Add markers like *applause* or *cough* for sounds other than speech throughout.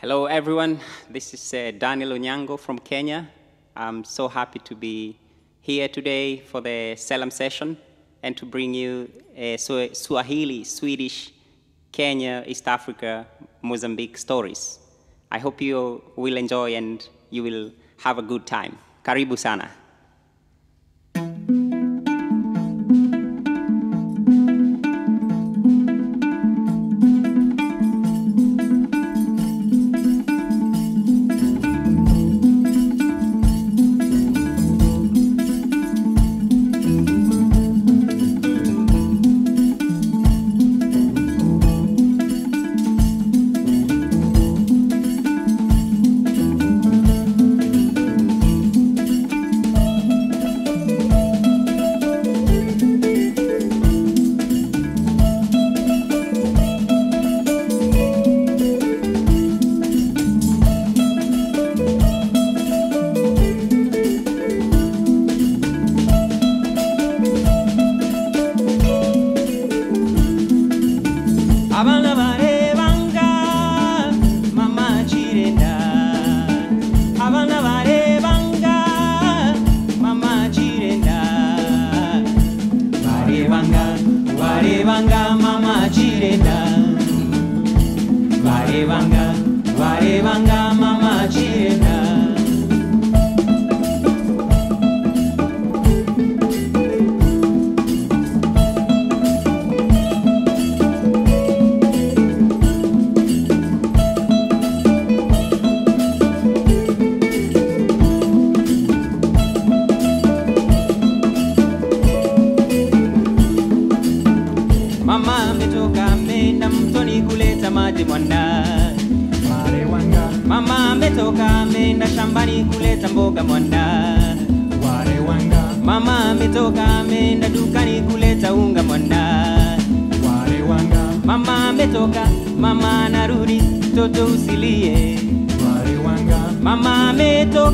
Hello, everyone. This is uh, Daniel Onyango from Kenya. I'm so happy to be here today for the Selam session and to bring you uh, Swahili, Swedish, Kenya, East Africa, Mozambique stories. I hope you will enjoy and you will have a good time. Karibu sana.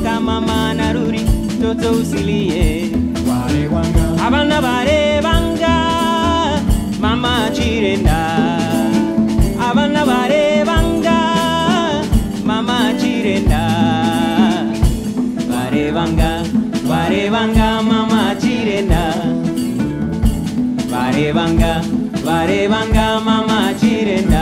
Ametoka, mama anarudi, mtoto usilie. abana barebanga mama chirenda. Abana barebanga mama chirenda. Barebanga barebanga mama chirenda. Barebanga barebanga mama chirenda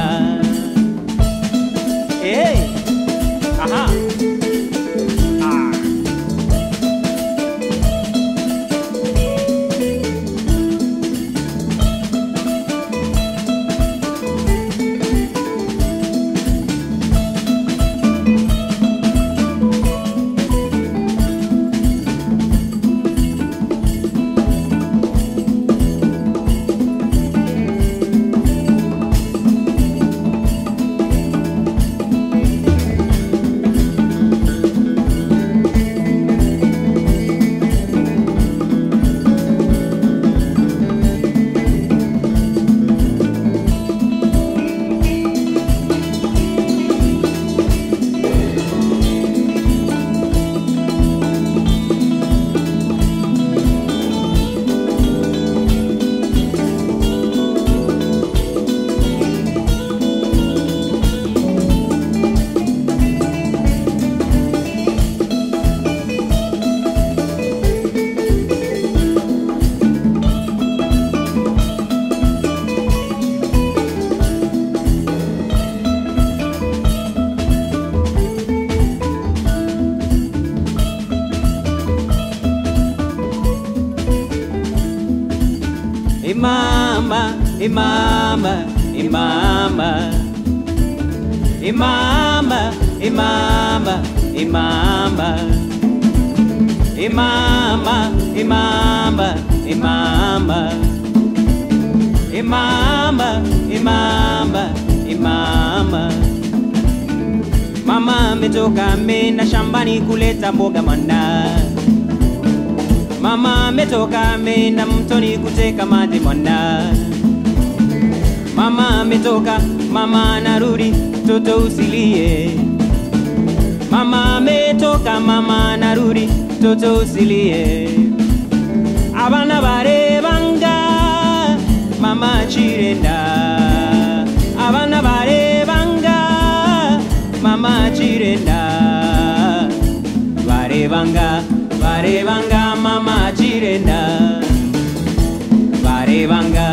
Imama, imama, imama. Imama, imama, imama. Imama, imama, imama. Imama, imama. Mama ametoka mena shambani kuleta mboga mwana. Mama ametoka mena mtoni kuteka maji mwana. mama ametoka mama anarudi toto usilie. Mama ametoka mama anarudi toto usilie. Abana barebanga mama achirenda. Abana barebanga mama achirenda. Barebanga barebanga mama achirenda. Barebanga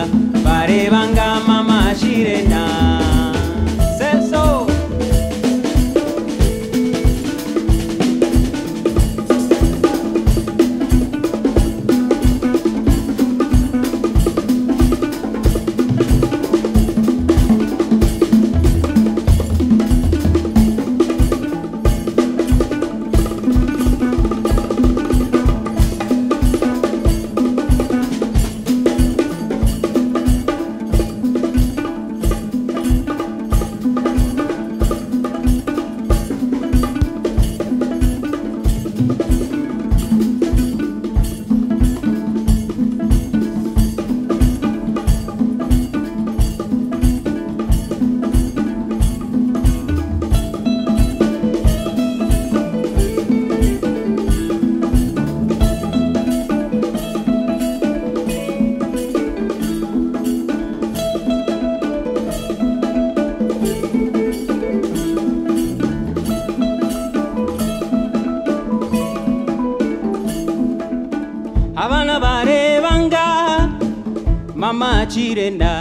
chirenda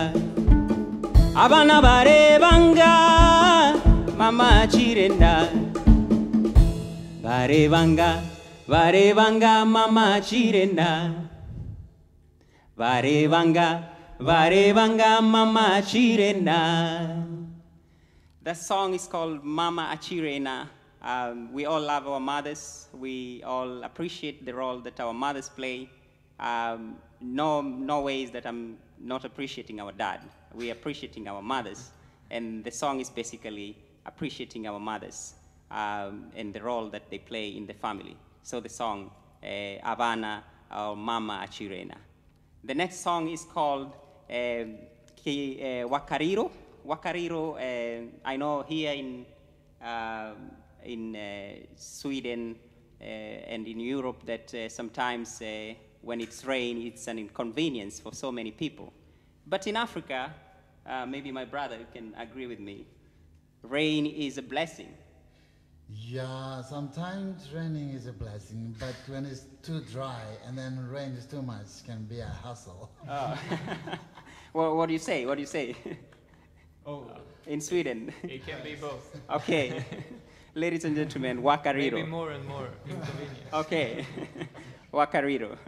abana barebanga mama chirenda barebanga barebanga mama chirenda barebanga barebanga mama chirenda The song is called Mama Achirena. Um, we all love our mothers. We all appreciate the role that our mothers play. Um, no, no ways that I'm not appreciating our dad. We're appreciating our mothers. And the song is basically appreciating our mothers um, and the role that they play in the family. So the song, uh, Avhana or Mama Achirena. The next song is called uh, Ki, uh, Wakariro. Wakariro, uh, I know here in, uh, in Sweden and in Europe that sometimes when it's rain, it's an inconvenience for so many people. But in Africa, uh, maybe my brother can agree with me, rain is a blessing. Yeah, sometimes raining is a blessing, but when it's too dry and then rain is too much, can be a hassle. *laughs* well, what do you say? What do you say? Oh, *laughs* in Sweden. it can be both. *laughs* okay. Ladies and gentlemen, Wakariro. Maybe more and more inconvenient. Okay. Wakariro.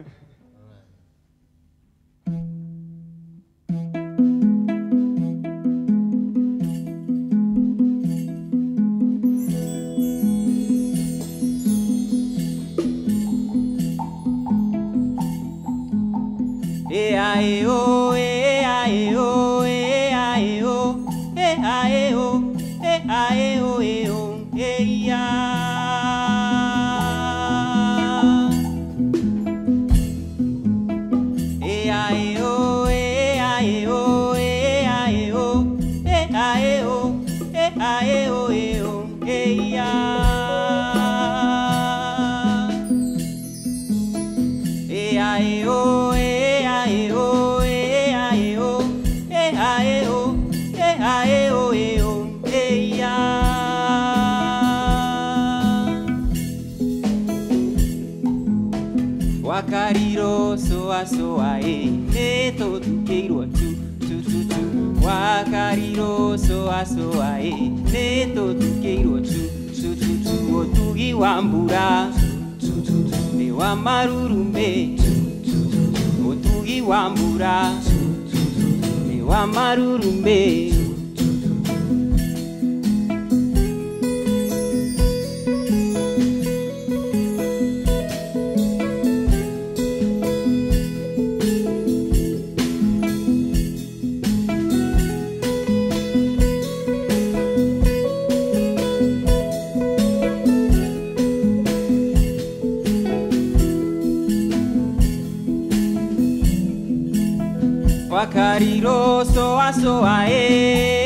Wakariro soa soa e, ne to tu keiro tu, tu tu tu. Wakariro soa soa e, ne to tu keiro tu, tu tu tu. O tugi wambura, tu tu tu. Me wa marurume, o tugi wambura, me wa marurume. Wakariro soa soa e ae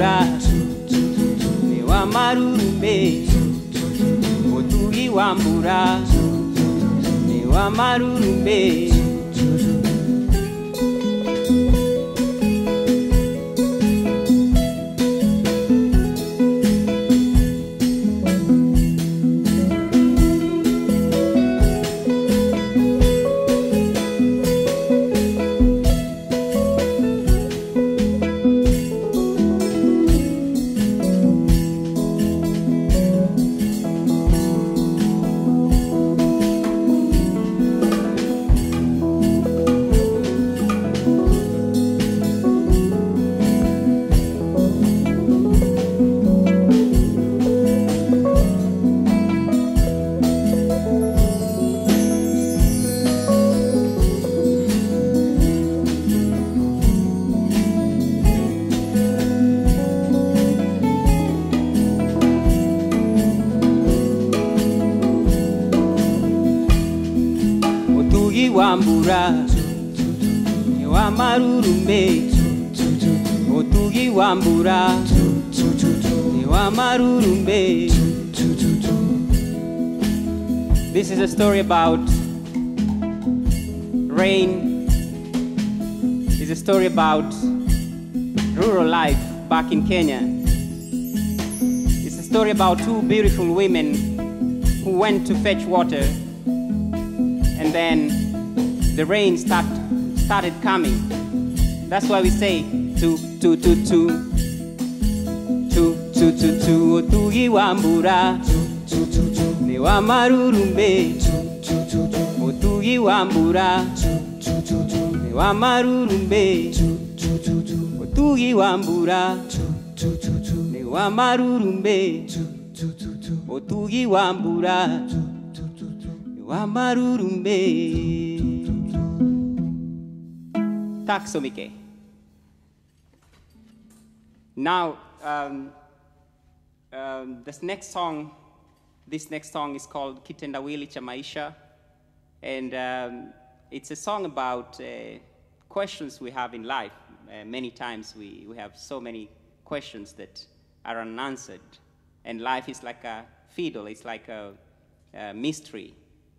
braço, meu amaro no meio, meu amaro. This is a story about rain. It's a story about rural life back in Kenya. It's a story about two beautiful women who went to fetch water and then the rain start, started coming. That's why we say tu tu tu tu tu tu tu tu otugi wa mbura ne wa marurumbe otugi wa mbura ne wa marurumbe otugi wa mbura ne wa marurumbe otugi wa mbura ne wa marurumbe Tack så mycket. Now, um, um, this next song, this next song is called Kitendawili cha Maisha, and um, it's a song about uh, questions we have in life. Uh, many times we, we have so many questions that are unanswered, and life is like a fiddle, it's like a, a mystery.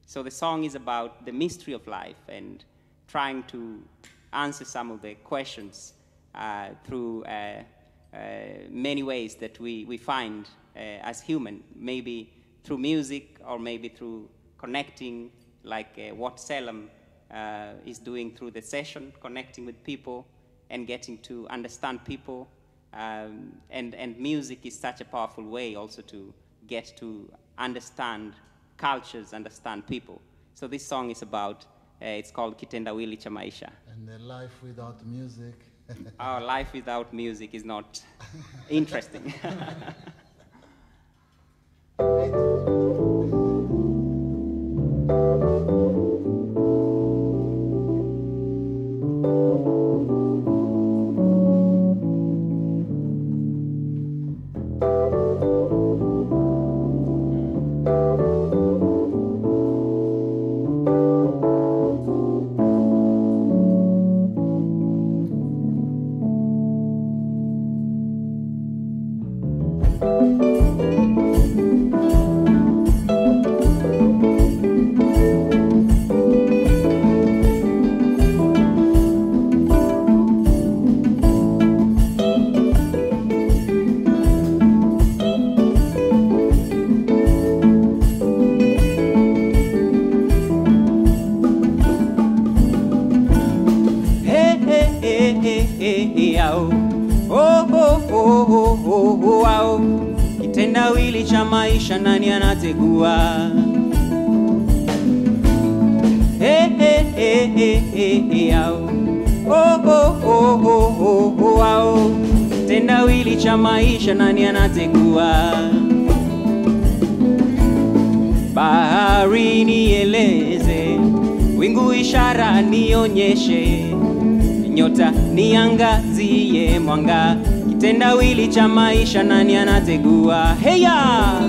So the song is about the mystery of life and trying to answer some of the questions uh, through uh, uh, many ways that we, we find as human, maybe through music or maybe through connecting, like what Selam is doing through the session, connecting with people and getting to understand people. Um, and, and music is such a powerful way also to get to understand cultures, understand people. So this song is about, uh, it's called Kitendawili cha Maisha. And the life without music. *laughs* Our life without music is not *laughs* interesting. Hey, ao. Oh, oh, oh. Kitendawili cha maisha nani anategua? Bahari nieleze, wingu ishara nionyeshe, nyota niangazie mwanga, kitendawili cha maisha nani anategua? Heya!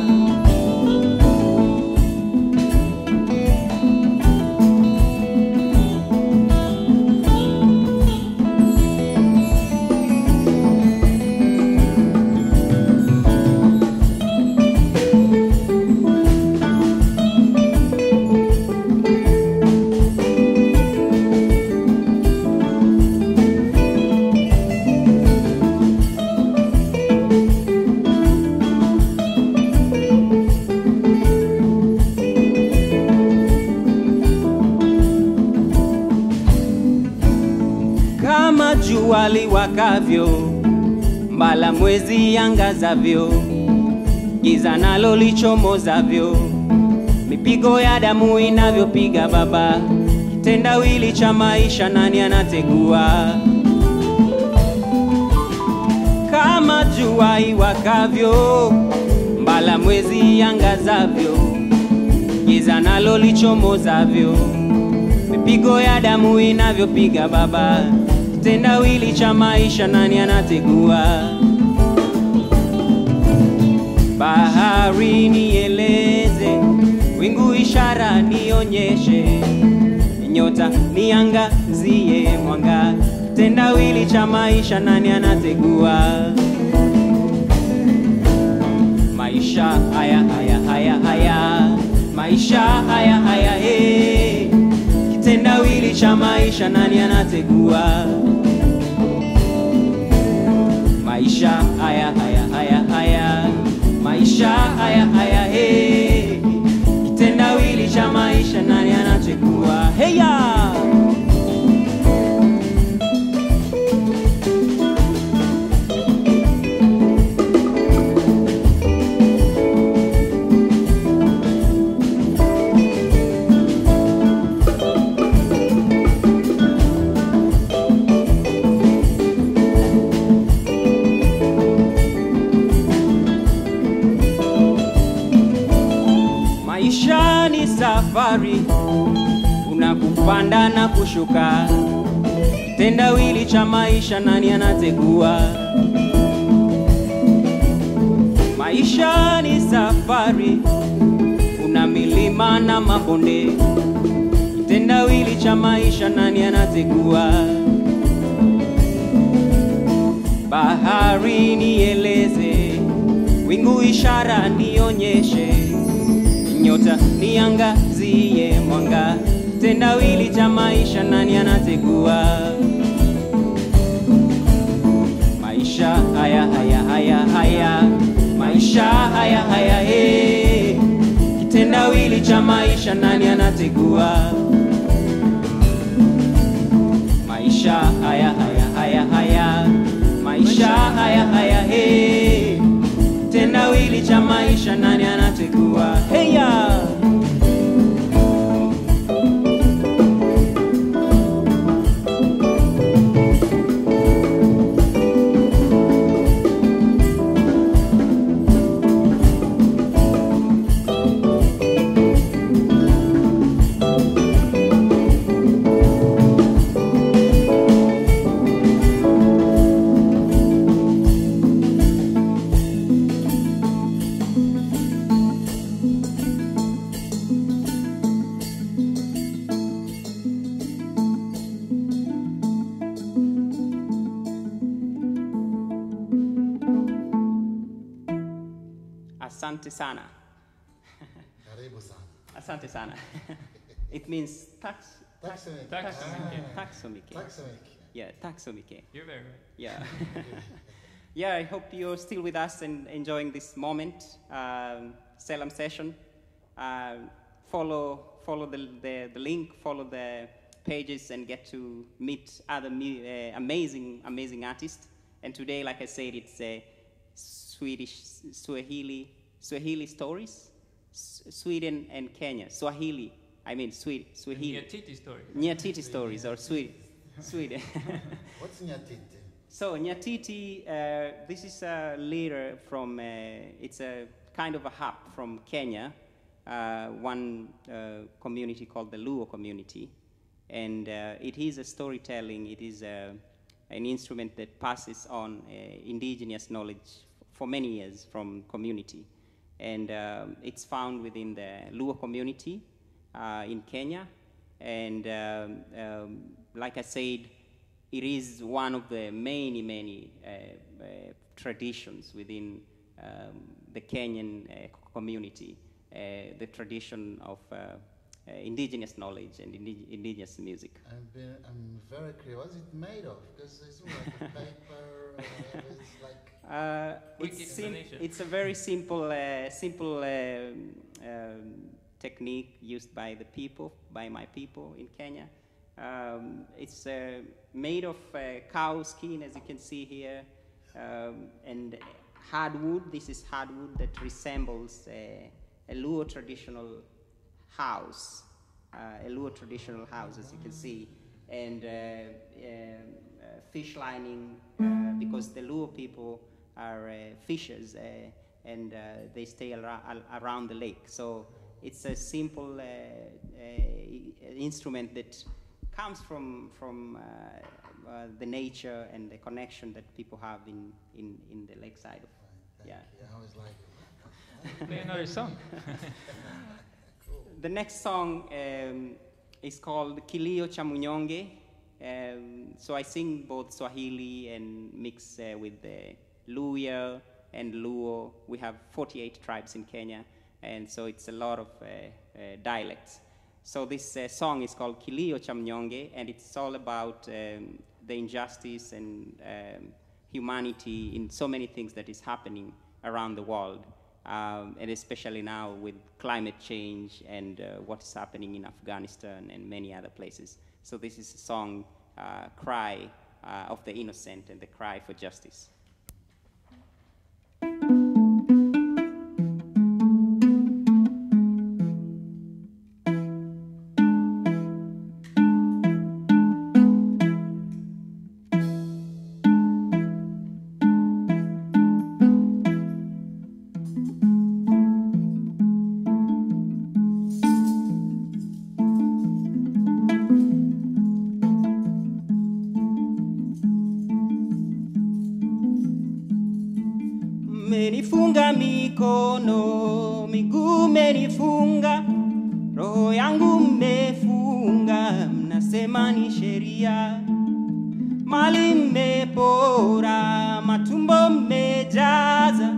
Liwakavyo, mbala mwezi yangazavyo, giza nalo lichomozavyo, mipigo ya damu inavyopiga baba, kitendawili cha maisha nani anategua? Kama jua iwakavyo, mbala mwezi yangazavyo, giza nalo lichomozavyo, mipigo ya damu inavyopiga baba, kitendawili cha maisha nani anategua? Bahari nieleze, wingu ishara nionyeshe, nyota niangazie mwanga, kitendawili cha maisha nani anategua? Maisha haya haya haya haya, maisha haya haya he, kitendawili cha maisha nani anategua? Maisha haya haya haya haya, maisha haya haya hey. kitendawili cha maisha nani anategua? Heya! Safari, kuna kupanda na kushuka. Tendawili cha maisha nani anategua? Maisha ni safari, kuna milima na mabonde. Tendawili cha maisha nani anategua? Bahari nieleze, wingu ishara nionyeshe nyota niangazie mwanga, tendawili cha maisha nani anategua? Maisha haya haya haya haya, maisha haya haya he, kitendawili cha maisha nani anategua? Maisha haya haya haya haya, maisha haya haya he, kitendawili cha maisha nani anategua? Asante sana. Karibu sana. Asante sana. *laughs* it means tax. Tack så mycket. Tack så mycket. Ah, Tack så mycket. Tack så mycket. Yeah, tack så. You're very right. Yeah. *laughs* *laughs* yeah, I hope you're still with us and enjoying this moment, um, Selam session. Um follow follow the, the, the link, follow the pages, and get to meet other mu- uh, amazing, amazing artists. And today, like I said, it's a Swedish, Swahili, Swahili stories, Sweden and Kenya. Swahili, I mean Sweden, Swahili. Nyatiti story. Nyatiti stories or Sweden. Sweden. *laughs* What's Nyatiti? So Nyatiti, uh, this is a leader from, uh, it's a kind of a hub from Kenya, uh, one uh, community called the Luo community. And uh, it is a storytelling, it is a, an instrument that passes on uh, indigenous knowledge for many years from community. And um, it's found within the Luo community uh, in Kenya. And um, um, like I said, it is one of the many, many uh, uh, traditions within um, the Kenyan uh, community, uh, the tradition of uh, indigenous knowledge and indi- indigenous music. I'm, been, I'm very curious. What's it made of? Because it's like a *laughs* paper. Uh, it's like Uh, it's, it's a very simple, uh, simple um, um, technique used by the people, by my people in Kenya. Um, it's uh, made of uh, cow skin, as you can see here, um, and hardwood. This is hardwood that resembles uh, a Luo traditional house, uh, a Luo traditional house, as you can see, and uh, um, uh, fish lining uh, because the Luo people are uh, fishers uh, and uh, they stay ara- al- around the lake. So it's a simple uh, uh, instrument that comes from from uh, uh, the nature and the connection that people have in in, in the lakeside. Of, yeah. you. I always like. Play another song. *laughs* The next song um, is called Kilio cha Mnyonge. Um, so I sing both Swahili and mix uh, with the Luhya and Luo. We have 48 tribes in Kenya, and so it's a lot of uh, uh, dialects. So this uh, song is called Kilio cha Mnyonge, and it's all about um, the injustice and um, humanity in so many things that is happening around the world, um, and especially now with climate change and uh, what is happening in Afghanistan and many other places. So this is a song, uh, Cry uh, of the Innocent and the Cry for Justice. Menifunga mikono, miguu umenifunga, roho yangu mmefunga, mnasema ni sheria. Mali mmepora, matumbo mmejaza,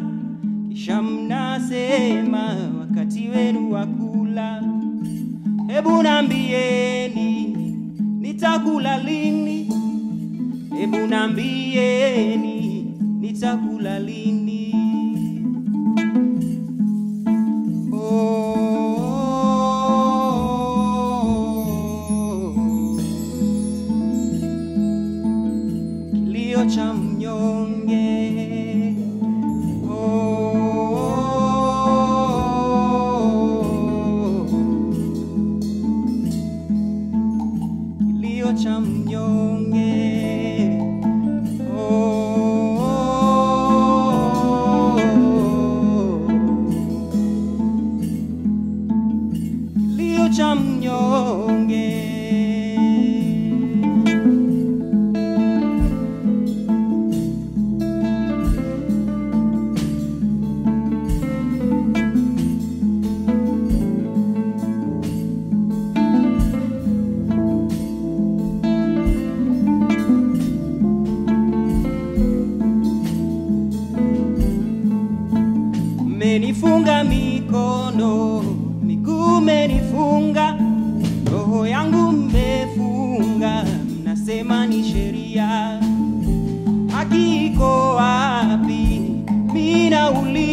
kisha mnasema wakati wenu wa kula. Hebu nambieni, nitakula lini? Hebu nambieni, nitakula lini? Kilio cha mnyonge. Oh,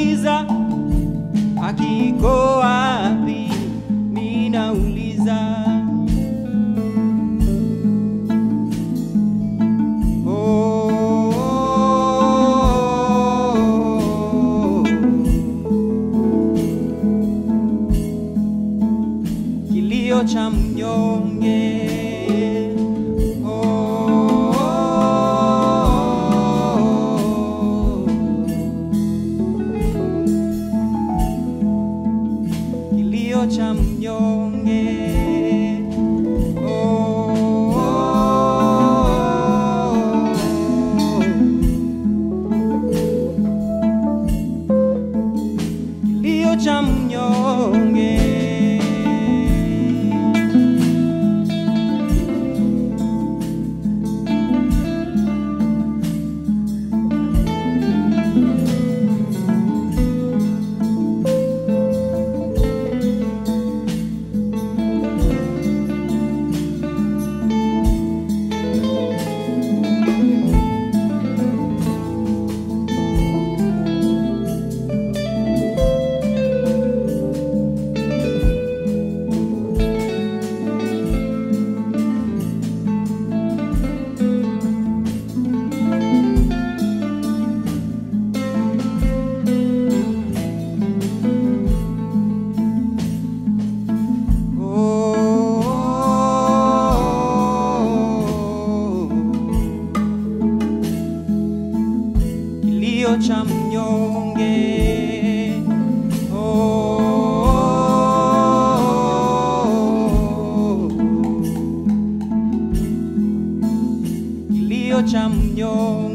nauliza akiko wapi, mi nauliza oh, oh, oh, Kilio Oh. cha mnyonge